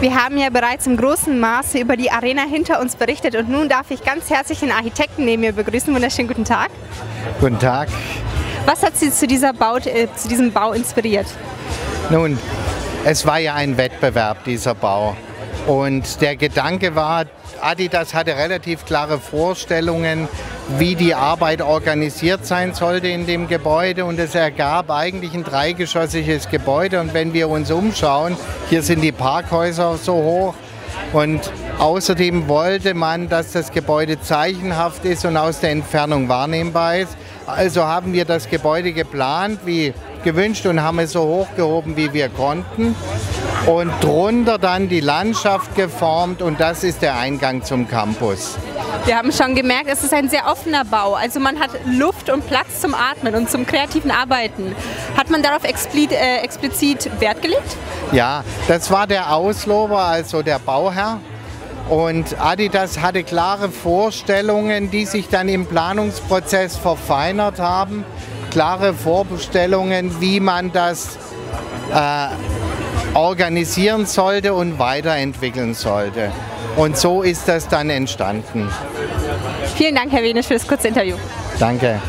Wir haben ja bereits im großen Maße über die Arena hinter uns berichtet und nun darf ich ganz herzlich den Architekten neben mir begrüßen. Wunderschönen guten Tag. Guten Tag. Was hat Sie zu, dieser Bau, äh, zu diesem Bau inspiriert? Nun, es war ja ein Wettbewerb, dieser Bau. Und der Gedanke war, Adidas hatte relativ klare Vorstellungen, wie die Arbeit organisiert sein sollte in dem Gebäude. Und es ergab eigentlich ein dreigeschossiges Gebäude. Und wenn wir uns umschauen, hier sind die Parkhäuser so hoch. Und außerdem wollte man, dass das Gebäude zeichenhaft ist und aus der Entfernung wahrnehmbar ist. Also haben wir das Gebäude geplant wie gewünscht und haben es so hochgehoben, wie wir konnten und drunter dann die Landschaft geformt und das ist der Eingang zum Campus. Wir haben schon gemerkt, es ist ein sehr offener Bau. Also man hat Luft und Platz zum Atmen und zum kreativen Arbeiten. Hat man darauf explizit, äh, explizit Wert gelegt? Ja, das war der Auslober, also der Bauherr. Und Adidas hatte klare Vorstellungen, die sich dann im Planungsprozess verfeinert haben. Klare Vorstellungen, wie man das äh, organisieren sollte und weiterentwickeln sollte. Und so ist das dann entstanden. Vielen Dank, Herr Wenisch, für das kurze Interview. Danke.